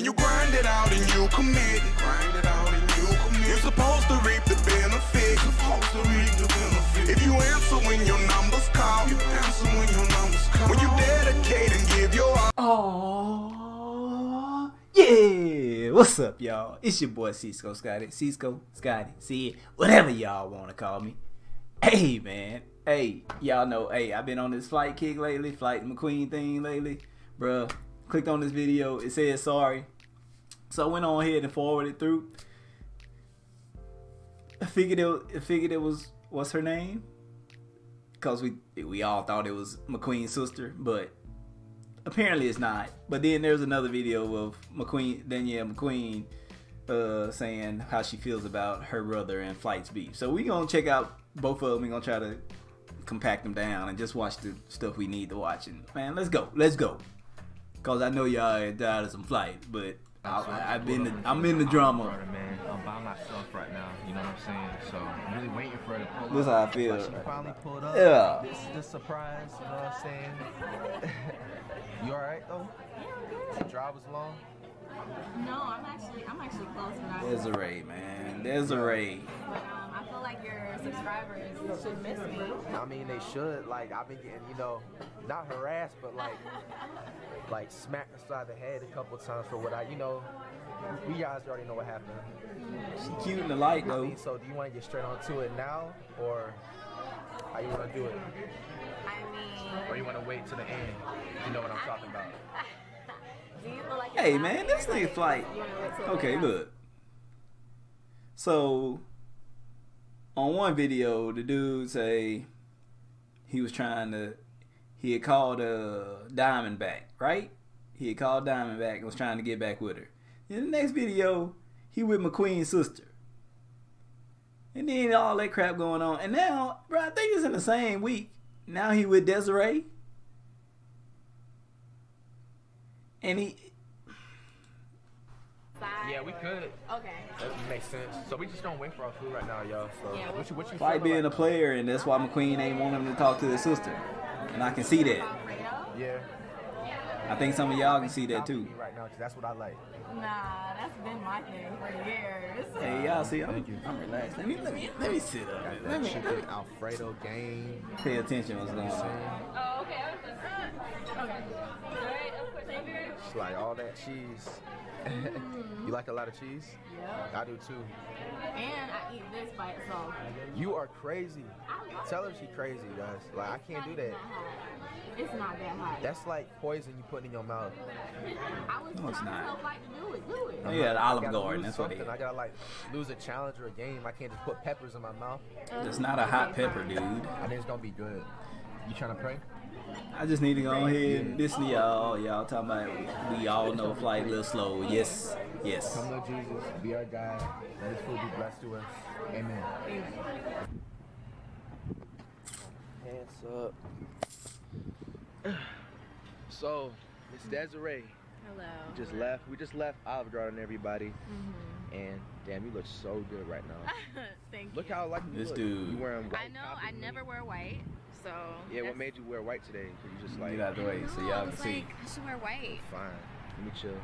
When you grind it out and you commit, grind it out and you commit. You're supposed to reap the benefit. Supposed to reap the benefit. If you answer when your numbers call, you answer when your numbers call. When you dedicate and give your all. Oh yeah! What's up, y'all? It's your boy Cisco Scotty. Cisco Scotty. See whatever y'all wanna call me. Hey man, hey y'all know. Hey, I've been on this flight kick lately, flight McQueen thing lately, bruh. Clicked on this video. It says sorry, so I went on ahead and forwarded through. I figured it. I figured it was what's her name? Cause we we all thought it was McQueen's sister, but apparently it's not. But then there's another video of McQueen Danielle McQueen uh, saying how she feels about her brother and Flight's beef. So we gonna check out both of them. We gonna try to compact them down and just watch the stuff we need to watch. And man, let's go, let's go. Cause I know y'all ain't died of some flight, but I, have been the, I'm in the drama. Brother, man, I'm by myself right now. You know what I'm saying? So I'm really waiting for her to pull This up. how I feel. Like, she finally pulled up. Yeah. This is the surprise. You know what I'm saying? you all right though? The drive was long. No, I'm actually I'm actually close when I Desiree, man, Desiree. But I feel like your subscribers should miss me. I mean, they should. Like I've been getting, you know, not harassed, but like, like smacked aside the head a couple times for what I, you know. We guys already know what happened. She cute in the light I though. mean, so do you want to get straight onto it now, or how you want to do it, I mean, or you want to wait to the end? You know what I'm talking about. do you feel like Hey man, this there? nigga Like, flight. you wanna wait till the Okay, end? look. So on one video, the dude say he was trying to he had called uh Diamond back, right? He had called Diamond back and was trying to get back with her. In the next video, he with McQueen's sister. And then all that crap going on. And now, bro, I think it's in the same week. Now he with Desiree. And he Side Yeah, we or- could. Okay. That makes sense. So we just don't wait for our food right now, y'all. So Yeah, what you what you Flight being right a player, and that's why McQueen ain't want him to talk to his sister. And I can see that. Yeah. I think some of y'all can see that too. Me right now, 'cause that's what I like. Nah, that's been my thing for years. Hey, y'all see, I'm, I'm relaxed. Let me, let me, let me sit up. Let me, Chicken Alfredo game. pay attention what's going on. Oh, okay. I was just, uh, okay. Alright, of course, thank you. It's like all that cheese. you mm-hmm. like a lot of cheese? Yeah. I do too. And I eat this by itself. You are crazy. Tell her she crazy, guys. Like I can't do that. It's not that hot. That's like poison you put in your mouth. I was No, it's not. to tell to do it. Do it. Oh, yeah, the Olive Garden. lose That's what it something. is. I gotta like lose a challenge or a game. I can't just put peppers in my mouth. Uh, it's not a hot pepper, dude. I think it's gonna be good. You trying to pray? I just need to go ahead and listen to y'all. Y'all talking about we all know flight a little slow. Yes, yes. Come Lord Jesus, be our God. Let His food be blessed to us. Amen. Hands up. So, Miss Desiree, Hello. we just left. We just left Olive Garden, everybody. Mm-hmm. And damn, you look so good right now. Thank Look you. Look how like This look. dude. You wearing white. I know I never wear white, so. Yeah, what made you wear white today? Cause you just like Get out the way so y'all can see. like, I should wear white. fine. Let me chill.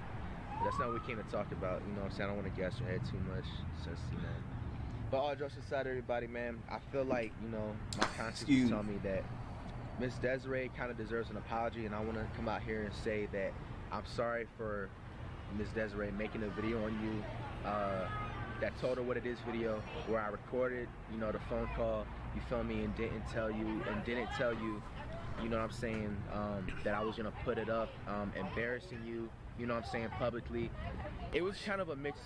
That's not what we came to talk about. You know what I'm saying? I don't want to gas your head too much. Since, you know. But all jokes aside, everybody, man, I feel like, you know, my conscience Excuse is me. telling me that Miss Desiree kind of deserves an apology, and I want to come out here and say that I'm sorry for Miss Desiree making a video on you uh, that told her what it is video where I recorded, you know, the phone call, you feel me, and didn't tell you, and didn't tell you, you know what I'm saying, um, that I was gonna put it up, um, embarrassing you, you know what I'm saying, publicly. It was kind of a mix,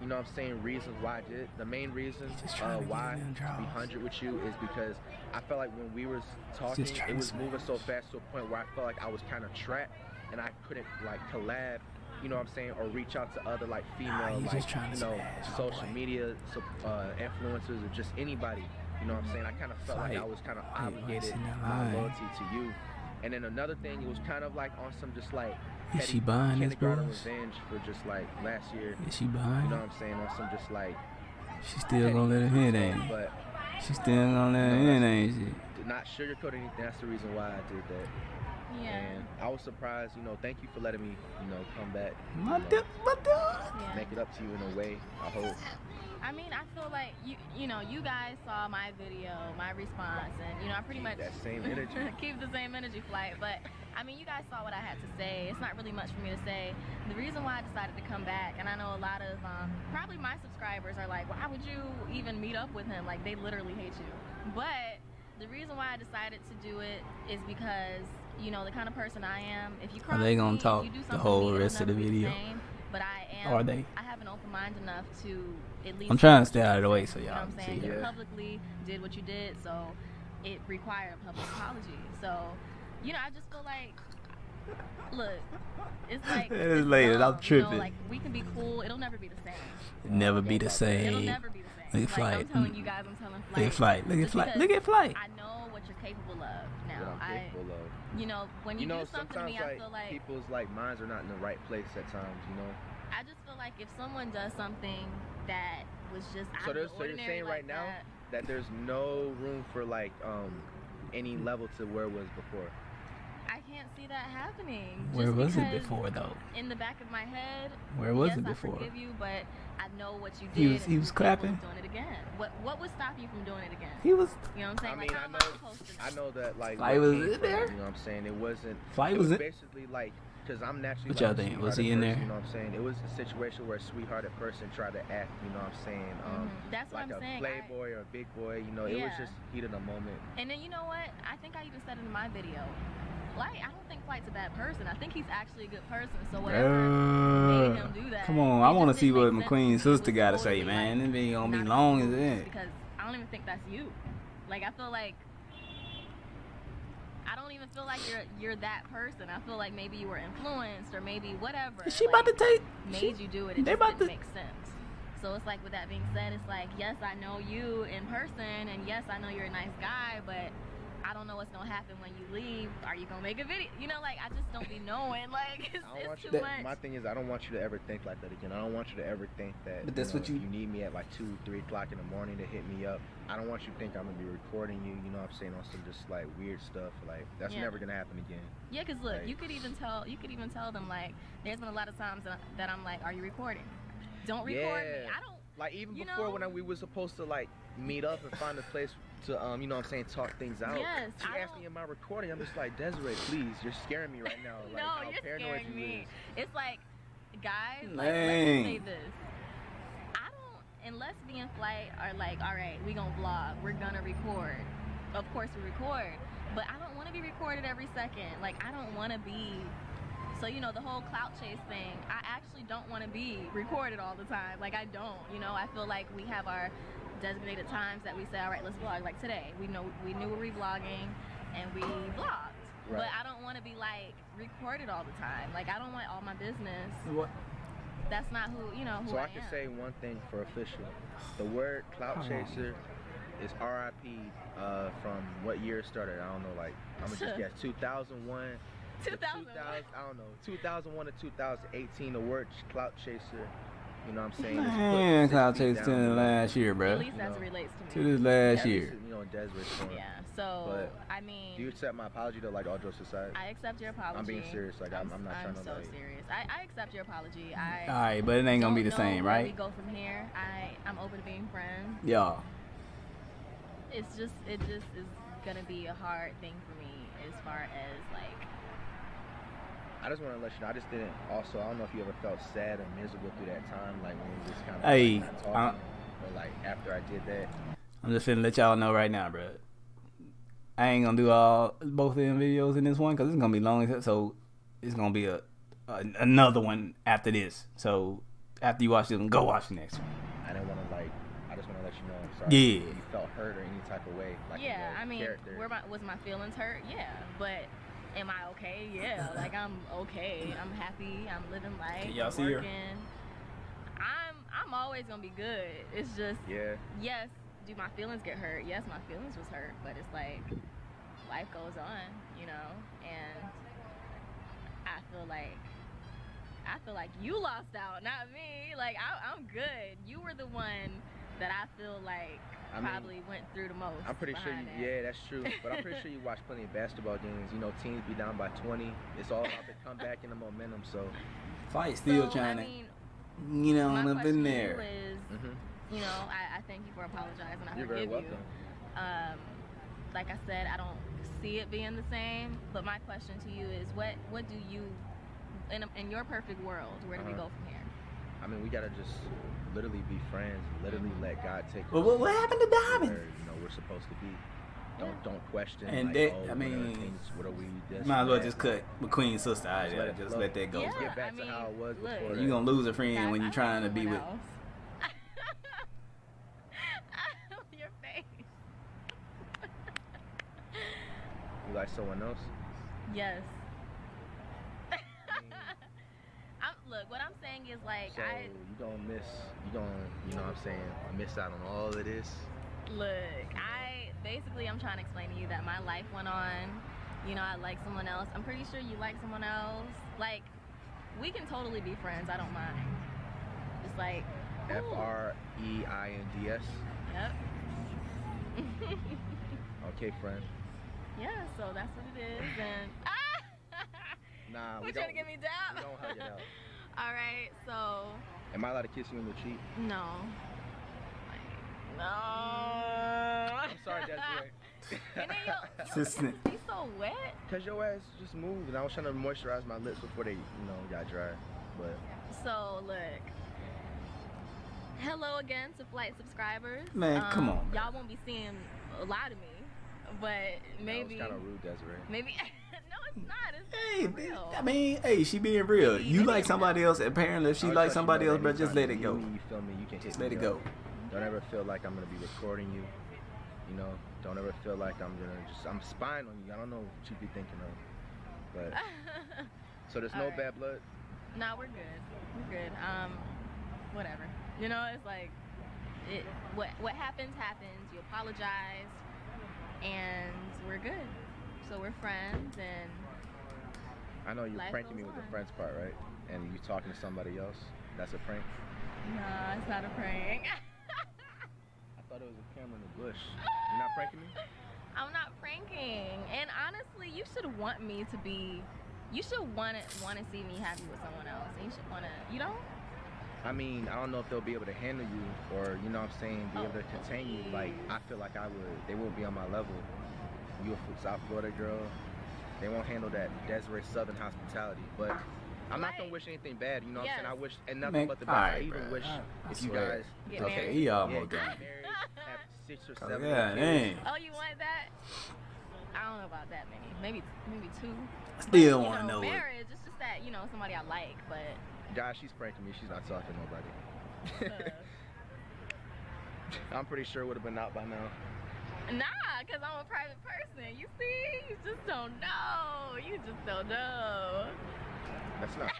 you know what I'm saying, reasons why I did it. The main reason uh, why to be 100 with you is because I felt like when we was talking, it was moving so fast to a point where I felt like I was kind of trapped and I couldn't like collab, you know what I'm saying, or reach out to other like female, he's like just trying to you know, smash, social media uh, influencers or just anybody. You know what I'm saying? I kind of felt like I was kind of obligated my loyalty to you. And then another thing, it was kind of like on some just like Is petty she buying this, boys? revenge for just like last year. Is she buying? You know what I'm saying? On some just like She still gonna let her hit, ain't she? but She still gonna let her that's- ain't she? not sugarcoat anything. That's the reason why I did that. Yeah. And I was surprised, you know, thank you for letting me, you know, come back. My know, dude, my dude. Yeah. Make it up to you in a way, I hope. I mean, I feel like you, you know, you guys saw my video, my response, and you know, I pretty much That same energy. keep the same energy flight. But I mean, you guys saw what I had to say. It's not really much for me to say. The reason why I decided to come back, and I know a lot of um, probably my subscribers are like, why would you even meet up with him? Like they literally hate you. But the reason why I decided to do it is because you know the kind of person I am. If you cross they gonna me, talk you do the whole me, rest of the video? same. But I am. Are they? I have an open mind enough to at least. I'm trying to stay out of the way so You know y'all what I'm saying? You Yeah. publicly did what you did, so it required a public apology. So, you know, I just feel like, look, it's like It is late, and I'm dumb, You know, like we can be cool. It'll never be the same. Never be the It'll same. never be the Look same. at Like I'm Flight. telling you guys, I'm telling Look at Flight. flight. Look at flight. Look at flight. I know what you're capable of now. What I'm I, capable of. you know, when you, You know, do something to sometimes me, I feel like people's like minds are not in the right place at times, you know. I just feel like if someone does something that was just out So of there's the so you're saying like right now that, that there's no room for like um any level to where it was before. I can't see that happening. Where just was it before though? In the back of my head, Where was yes, it before? I forgive you, but I know what you did. He was- and he was you're capable clapping? Doing it again. What What would stop you from doing it again? He was. You know what I'm saying? I mean, like, how I know, I? I know that like Flight what was in from there? You know what I'm saying? It wasn't. Flight it was was in- basically like because I'm naturally. What like, y'all a think? Was he in person, there? You know what I'm saying? It was a situation where a sweethearted person tried to act. You know what I'm saying? Um, Mhm. That's what like I'm a saying. I- playboy or a big boy. You know, it was just heat of the moment. And then you know what? I think I even said it in my video. Flight, I don't think Flight's a bad person. I think he's actually a good person. So whatever made him do that. Come on, I want to see what McQueen's to me. It sister got to say, man. like, It ain't gonna be long as it. Because I don't even think that's you. Like I feel like I don't even feel like you're you're that person. I feel like maybe you were influenced or maybe whatever. Is she about to take? made you do it. It they about didn't to- make sense. So it's like with that being said, it's like yes, I know you in person, and yes, I know you're a nice guy, but I don't know what's gonna happen when you leave. Are you gonna make a video? You know, like I just don't be knowing. Like it's, I don't it's want too you. much. My thing is, I don't want you to ever think like that again. I don't want you to ever think that. But that's know, what you- You need me at like two, three o'clock in the morning to hit me up. I don't want you to think I'm gonna be recording you. You know what I'm saying on some just like weird stuff. Like that's Yeah. never gonna happen again. Yeah, cause look, Like- you could even tell you could even tell them like there's been a lot of times that, that I'm like, are you recording? Don't record me. Yeah. I don't. Like even You before know? when I, we were supposed to like meet up and find a place to um you know what I'm saying talk things out. Yes, She I asked don't- me in my recording. I'm just like Desiree, please, you're scaring me right now. Like no, how you're paranoid scaring you me. is. It's like, guys, like, let me say this. I don't, unless me and Flight are like, all right, we gonna vlog, we're gonna record. Of course we record, but I don't want to be recorded every second. Like I don't want to be. So you know the whole clout chase thing. I actually don't want to be recorded all the time. Like I don't. You know I feel like we have our designated times that we say, all right, let's vlog. Like today, we know we knew we were vlogging, and we vlogged. But I don't want to be like recorded all the time. Like I don't want all my business. What? That's not who you know who So I, I can am. say one thing for official. The word clout chaser is RIP uh, from what year it started. I don't know, like I'm gonna just guess 2001. to 2001. 2000 I don't know, 2001 to 2018. The word clout chaser, you know what I'm saying? was put Man, six Cloud Chase down to the the road. last year, bro. At bro. least You as know. it relates to me. To this last least, year. You know, in Desiree. Yeah. So But I mean, Do you accept my apology to like all jokes aside? I accept your apology. I'm being serious, like, I'm- I'm not trying to, I'm so like- serious. I, I accept your apology. I. All right, but it ain't gonna be the same, right? We go from here. I I'm open to being friends. Yeah. It's just it just is gonna be a hard thing for me as far as like I just want to let you know. I just didn't. Also, I don't know if you ever felt sad or miserable through that time, like when we just kind of Hey, like, not I- talking, or like after I did that. I'm just finna let y'all know right now, bro. I ain't gonna do all both of them videos in this one because it's gonna be long. So it's gonna be a, a another one after this. So after you watch this one, go watch the next one. I didn't want to like. I just want to let you know. I'm sorry. Yeah. if You felt hurt or any type of way. Like in yeah. your I mean, character. were my was my feelings hurt? Yeah, but. Am I okay? Yeah, like I'm okay. I'm happy. I'm living life. Y'all I'm see her? working. I'm I'm always gonna be good. It's just Yeah. yes, do my feelings get hurt? Yes, my feelings was hurt, but it's like life goes on, you know, and I feel like I feel like you lost out, not me. Like I, I'm good. You were the one that I feel like I mean, probably went through the most. I'm pretty sure you. that. Yeah, that's true. But I'm pretty sure you watch plenty of basketball games. You know, teams be down by 20. It's all about the comeback and the momentum. So, Flight still so, trying I to, mean, you know, my I'm up question in to you there. is, mhm. you know, I, I thank you for apologizing. I you're forgive very welcome. you. Um, like I said, I don't see it being the same. But my question to you is, what what do you, in a, in your perfect world, where do we Uh-huh. go from here? I mean, we gotta just literally be friends. Literally mm-hmm. let God take. Well, what, what happened to where, Diamond? you know we're supposed to be. Don't don't question. And like, that- oh, I what are mean, things, what are we? This, Might as well just cut McQueen's sister out Just there. let Just flow. let that go. Yeah. Get back I to mean, how it was look. before. You that. gonna lose a friend Guys, when you're trying to be someone with. else. Your face. You like someone else? Yes. I'm, look, what I'm is like So I you gonna miss. You gonna. You know what I'm saying? I Miss out on all of this. look. I basically I'm trying to explain to you that my life went on. You know, I like someone else. I'm pretty sure you like someone else. Like, we can totally be friends. I don't mind. Just like F cool. R E I N D S. Yep. Okay, friend. yeah. So that's what it is. And Nah, we don't. trying to get me down? we don't hug it out. All right, so Am I allowed to kiss you on the cheek? no. No. I'm sorry, Desiree. and then your, your be so wet. Cause your ass just moved, and I was trying to moisturize my lips before they, you know, got dry. But So look. Hello again to flight subscribers. Um, Man, come on, Y'all won't be seeing a lot of me, but maybe that was kind of rude, Desiree. maybe no, it's not. Hey, real. I mean, hey, she being real. You like somebody else. Apparently, if she I was like somebody else, bro, just let it go. You feel me? You can Just let it go. Don't ever feel like I'm gonna be recording you. You know, don't ever feel like I'm gonna just I'm spying on you. I don't know what you be thinking of. But so there's no Alright. bad blood. no, we're good. We're good. Um, whatever. You know, it's like it. What what happens happens. You apologize, and we're good. So we're friends, and I know you're Life pranking me with the on. friends part, right? And you talking to somebody else. That's a prank. no, it's not a prank. I thought it was a camera in the bush. You're not pranking me? I'm not pranking. And honestly, you should want me to be. You should want to want to see me happy with someone else. And you should want to. You don't. I mean, I don't know if they'll be able to handle you or, you know what I'm saying, be Oh, able to contain you. Like, I feel like I would. They won't be on my level. You a South Florida girl. They won't handle that Desiree Southern hospitality. But I'm not going to wish anything bad. You know what I'm saying? I wish, and nothing Man, but the best. I even bruh. wish I if you guys. Get Okay, married. he almost get done. married, have six or Oh, seven yeah, kids. dang. Oh, you want that? I don't know about that many. Maybe maybe two. Still you want to know, know it. It's just that you know somebody I like, but. Guys, she's pranking me. She's not talking to nobody. I'm pretty sure it would have been out by now. Nah, cause I'm a private person. You see, you just don't know. You just don't know. That's not.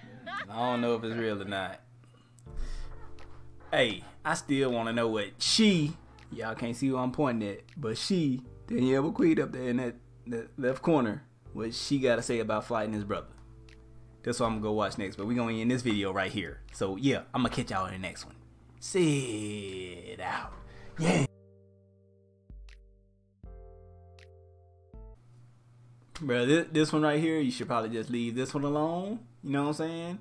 I don't know if it's real or not. Hey, I still want to know what she, y'all can't see who I'm pointing at, but she, Danielle McQueen up there in that, that left corner, what she got to say about fighting his brother. That's what I'm going to go watch next, but we're going to end this video right here. So, yeah, I'm going to catch y'all in the next one. Sit out. Yeah. Bro, this, this one right here, you should probably just leave this one alone. You know what I'm saying?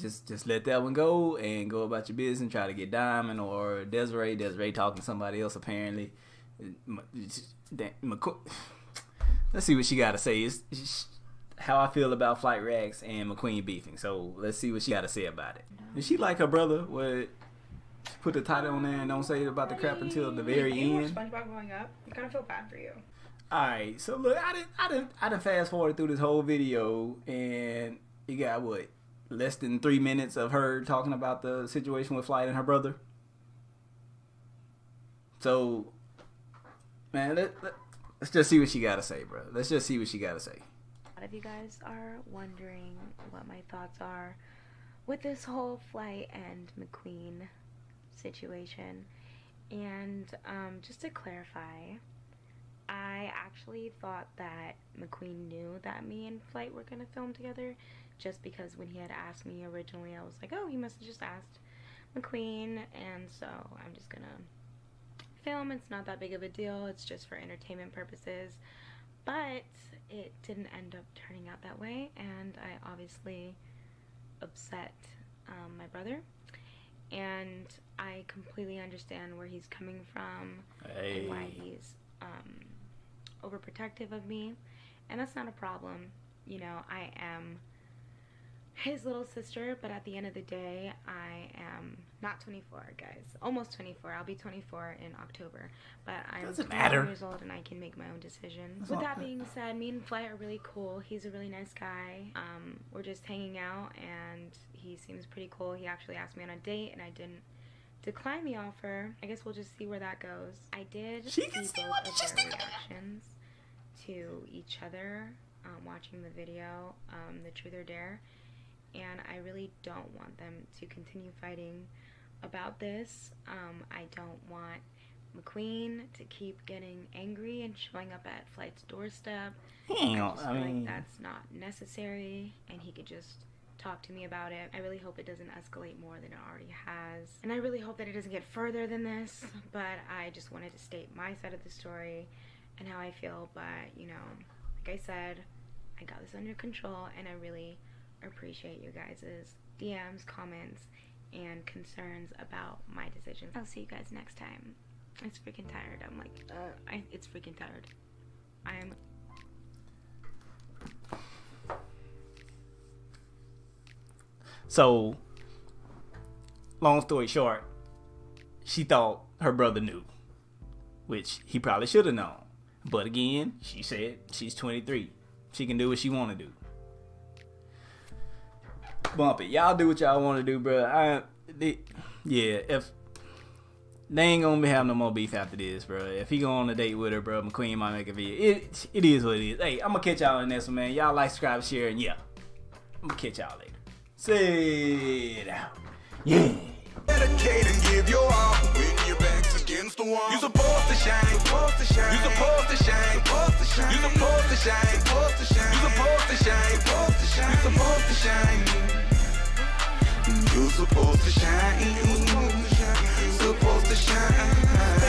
Just just let that one go and go about your business and try to get Diamond or Desiree. Desiree talking to somebody else apparently. Let's see what she got to say. It's, how I feel about Flight Reacts and McQueen beefing. So let's see what she got to say about it. Does she like her brother? What put the title on there and don't say about the crap until the very you end? SpongeBob growing up. I kind of feel bad for you. Alright, so look, I didn't, I didn't, I didn't fast forward through this whole video, and you got what less than three minutes of her talking about the situation with Flight and her brother. So, man, let, let, us just see what she got to say, bro. Let's just see what she got to say. A lot of you guys are wondering what my thoughts are with this whole Flight and McQueen situation. And um, just to clarify, I actually thought that McQueen knew that me and Flight were going to film together just because when he had asked me originally, I was like, oh, he must have just asked McQueen, and so I'm just gonna film. It's not that big of a deal, it's just for entertainment purposes. But it didn't end up turning out that way, and I obviously upset um, my brother. And I completely understand where he's coming from Hey. and why he's um, overprotective of me. And that's not a problem. You know, I am his little sister, but at the end of the day, I am not 24, guys. Almost 24. I'll be 24 in October. But I'm Doesn't 21 matter. years old and I can make my own decisions. That's With that being said, me and Fly are really cool. He's a really nice guy. Um, we're just hanging out and he seems pretty cool. He actually asked me on a date and I didn't decline the offer. I guess we'll just see where that goes. I did She see see both of their reactions to each other um, watching the video, um, the Truth or Dare, and I really don't want them to continue fighting about this. Um, I don't want McQueen to keep getting angry and showing up at Flight's doorstep. Hang I just I feel mean, like that's not necessary, and he could just talk to me about it. I really hope it doesn't escalate more than it already has, and I really hope that it doesn't get further than this. But I just wanted to state my side of the story and how I feel. But you know, like I said, I got this under control, and I really appreciate you guys' DMs, comments, and concerns about my decisions. I'll see you guys next time. It's freaking tired. I'm like, uh, I, it's freaking tired. I'm So, long story short, she thought her brother knew, which he probably should have known. But again, she said she's 23. She can do what she want to do. Bump it. Y'all do what y'all want to do, bro. I, the, yeah, if they ain't gonna be having no more beef after this, bro. If he go on a date with her, bro, McQueen might make a video. It, it is what it is. Hey, I'm gonna catch y'all in this one, man. Y'all like, subscribe, share, and yeah, I'm gonna catch y'all later. Sit down. Yeah. Dedicate and give your all when your back's against the wall. You supposed to shine, supposed to shine. You supposed to shine, supposed to shine. You supposed to shine, supposed to shine. You supposed to shine, supposed to shine. You supposed to shine. You supposed to shine. Supposed to shine.